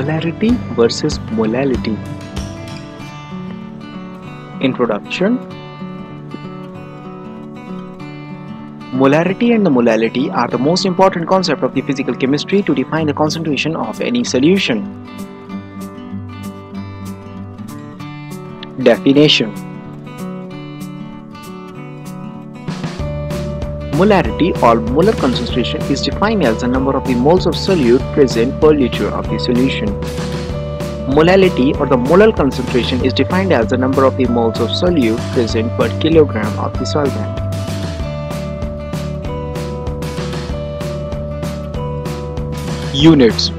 Molarity versus molality. Introduction Molarity and the molality are the most important concept of the physical chemistry to define the concentration of any solution. Definition Molarity or molar concentration is defined as the number of the moles of solute present per liter of the solution. Molality or the molal concentration is defined as the number of the moles of solute present per kilogram of the solvent. Units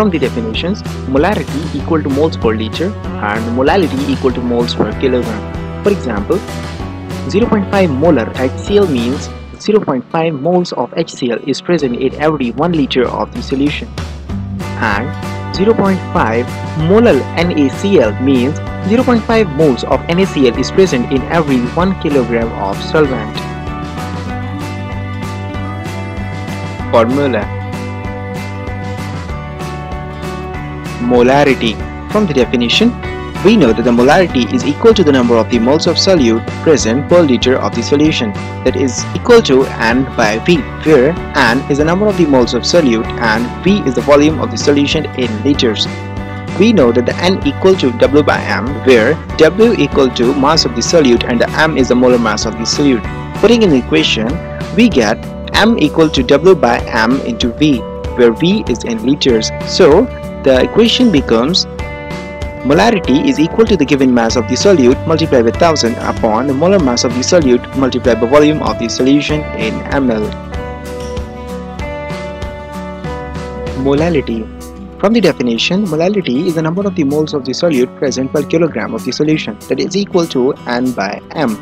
From the definitions, molarity equal to moles per liter and molality equal to moles per kilogram. For example, 0.5 molar HCl means 0.5 moles of HCl is present in every 1 liter of the solution. And 0.5 molal NaCl means 0.5 moles of NaCl is present in every 1 kilogram of solvent. Formula Molarity From the definition, we know that the molarity is equal to the number of the moles of solute present per liter of the solution that is equal to N by V where N is the number of the moles of solute and V is the volume of the solution in liters. We know that the N equal to W by M where W equal to mass of the solute and the M is the molar mass of the solute. Putting in the equation, we get M equal to W by M into V where V is in liters. So the equation becomes molarity is equal to the given mass of the solute multiplied by 1000 upon the molar mass of the solute multiplied by volume of the solution in ml. Molality From the definition, molality is the number of the moles of the solute present per kilogram of the solution that is equal to N by M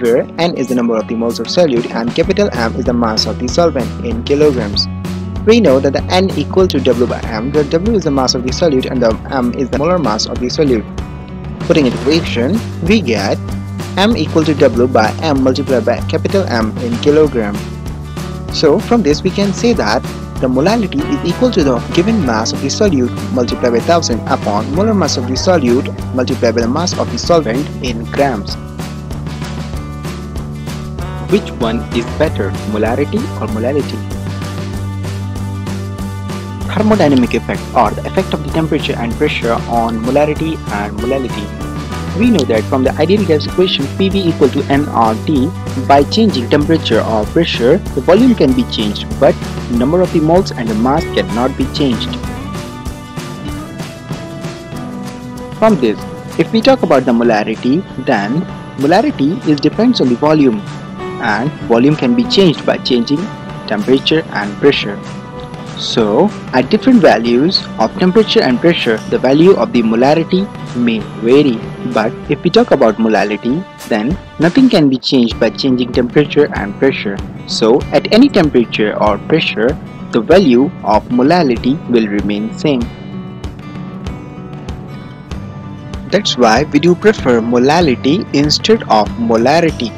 where N is the number of the moles of solute and capital M is the mass of the solvent in kilograms. We know that the N equal to W by M where W is the mass of the solute and the M is the molar mass of the solute. Putting it in equation, we get M equal to W by M multiplied by capital M in kilogram. So from this we can say that the molality is equal to the given mass of the solute multiplied by 1000 upon molar mass of the solute multiplied by the mass of the solvent in grams. Which one is better, molarity or molality? Thermodynamic effect or the effect of the temperature and pressure on molarity and molality. We know that from the ideal gas equation PV equal to nRT, by changing temperature or pressure, the volume can be changed but number of the moles and the mass cannot be changed. From this, if we talk about the molarity, then molarity is depends on the volume and volume can be changed by changing temperature and pressure. So, at different values of temperature and pressure, the value of the molarity may vary. But if we talk about molality, then nothing can be changed by changing temperature and pressure. So, at any temperature or pressure, the value of molality will remain same. That's why we do prefer molality instead of molarity.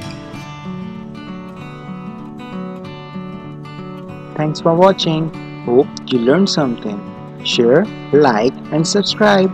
Thanks for watching. Hope you learned something. Share, like and subscribe.